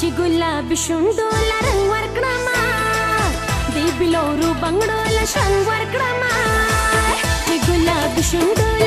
چې ګلاب شوندو لرنګ ورکړم دی بلورو بنگړو لشنګ ورکړم چې ګلاب شوندو